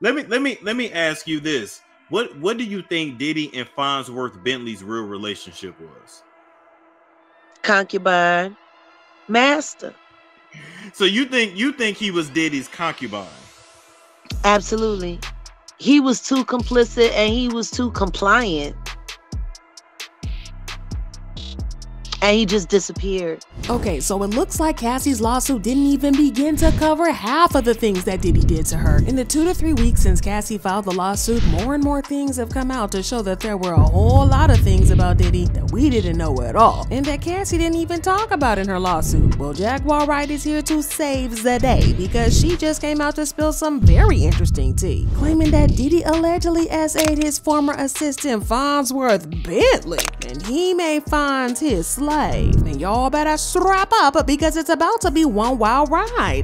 let me let me let me ask you this. What what do you think Diddy and Fonzworth Bentley's real relationship was? Concubine, master. So you think you think he was Diddy's concubine? Absolutely. He was too complicit and he was too compliant. And he just disappeared. Okay, so it looks like Cassie's lawsuit didn't even begin to cover half of the things that Diddy did to her. In the two to three weeks since Cassie filed the lawsuit, more and more things have come out to show that there were a whole lot of things about Diddy that we didn't know at all, and that Cassie didn't even talk about in her lawsuit. Well, Jaguar Wright is here to save the day because she just came out to spill some very interesting tea, claiming that Diddy allegedly SA'd his former assistant Fonzworth Bentley, and he may find his slave. And y'all better strap up because it's about to be one wild ride.